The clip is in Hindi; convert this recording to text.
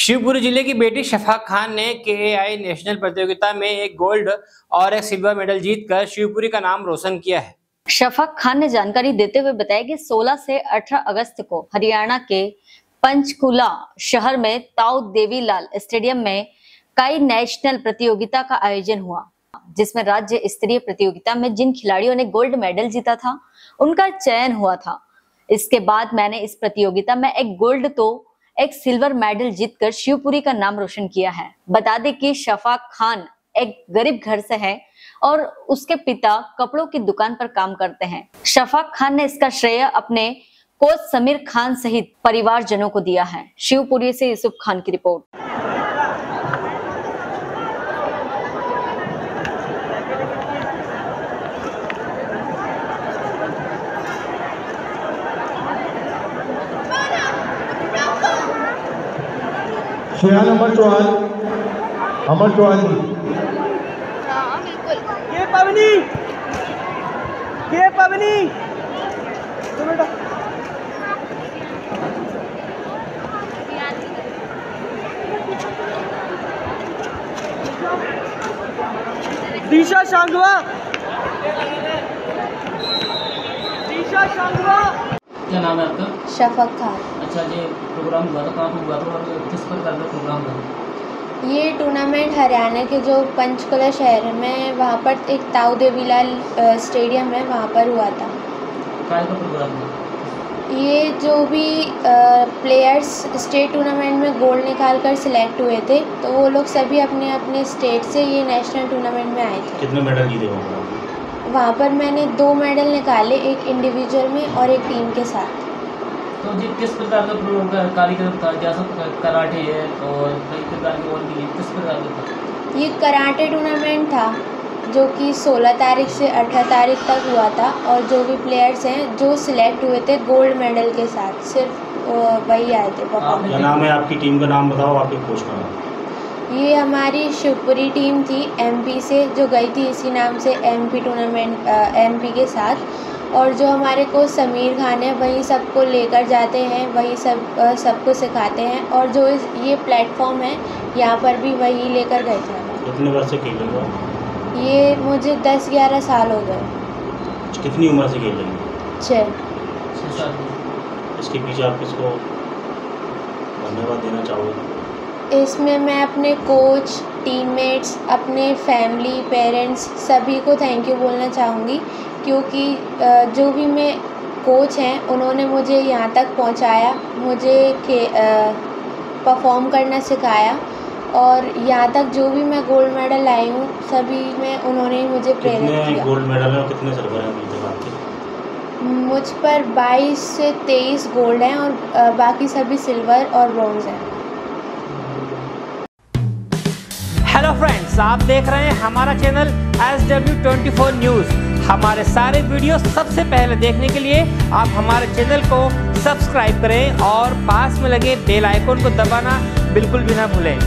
शिवपुरी ज़िले की बेटी शफाक खान ने के नेशनल प्रतियोगिता में एक गोल्ड और एक सिल्वर मेडल जीतकर शिवपुरी का नाम रोशन किया है। शफाक खान ने जानकारी देते हुए बताया कि 16 से 18 अगस्त को हरियाणा के पंचकुला शहर में ताऊ देवीलाल स्टेडियम में कई नेशनल प्रतियोगिता का आयोजन हुआ, जिसमें राज्य स्तरीय प्रतियोगिता में जिन खिलाड़ियों ने गोल्ड मेडल जीता था, उनका चयन हुआ था। इसके बाद मैंने इस प्रतियोगिता में एक गोल्ड तो एक सिल्वर मेडल जीतकर शिवपुरी का नाम रोशन किया है। बता दें कि शफाक खान एक गरीब घर से है और उसके पिता कपड़ों की दुकान पर काम करते हैं। शफाक खान ने इसका श्रेय अपने कोच समीर खान सहित परिवारजनों को दिया है। शिवपुरी से यूसुफ खान की रिपोर्ट। शेरा नंबर चौहान। अमर चौहान जी। ये पवनी। ये पवनी। तो बेटा दिशा शांगवा दिशा शांगवा क्या नाम है आपका? शफक खान। अच्छा ये प्रोग्राम हुआ था कहाँ पे हुआ? था और किस प्रकार का प्रोग्राम था? ये टूर्नामेंट हरियाणा के जो पंचकुला शहर में वहाँ पर एक ताऊ देवीलाल स्टेडियम है वहाँ पर हुआ था। का प्रोग्राम था? ये जो भी प्लेयर्स स्टेट टूर्नामेंट में गोल्ड निकाल कर सिलेक्ट हुए थे तो वो लोग सभी अपने अपने स्टेट से ये नेशनल टूर्नामेंट में आए थे। कितने मेडल जीते वहाँ पर मैंने दो मेडल निकाले एक इंडिविजुअल में और एक टीम के साथ। तो जी किस प्रकार का प्रोग्राम कार्यक्रम था? जैसा क- कराटे है और कई प्रकार के और भी है किस प्रकार का था? ये कराटे टूर्नामेंट था जो कि 16 तारीख से 18 तारीख तक हुआ था और जो भी प्लेयर्स हैं जो सिलेक्ट हुए थे गोल्ड मेडल के साथ सिर्फ़ वही आए थे नाम है आपकी टीम का? नाम बताओ आपके कोच का नाम। ये हमारी शिवपुरी टीम थी एमपी से जो गई थी इसी नाम से एमपी टूर्नामेंट एमपी के साथ। और जो हमारे कोच समीर खान है वही सबको लेकर जाते हैं वही सब सबको सिखाते हैं। और जो इस ये प्लेटफॉर्म है यहाँ पर भी वही लेकर गए थे कितने वर्ष से खेल रहे हो ये मुझे दस ग्यारह साल हो गए। कितनी उम्र से खेल रही हो? छः। इसके पीछे आप किसको धन्यवाद देना चाहोगे? इसमें मैं अपने कोच टीममेट्स अपने फैमिली पेरेंट्स सभी को थैंक यू बोलना चाहूँगी क्योंकि जो भी मैं कोच हैं उन्होंने मुझे यहाँ तक पहुँचाया मुझे के परफॉर्म करना सिखाया और यहाँ तक जो भी मैं गोल्ड मेडल लाई हूँ सभी में उन्होंने ही मुझे प्रेरित किया। गोल्ड मेडल और कितने सिल्वर हैं आपके मुझ पर 22 से 23 गोल्ड हैं और बाकी सभी सिल्वर और ब्रॉन्ज हैं। हेलो फ्रेंड्स आप देख रहे हैं हमारा channel S W twenty four news हमारे सारे वीडियो सबसे पहले देखने के लिए आप हमारे चैनल को सब्सक्राइब करें और पास में लगे बेल आइकन को दबाना बिल्कुल भी ना भूलें।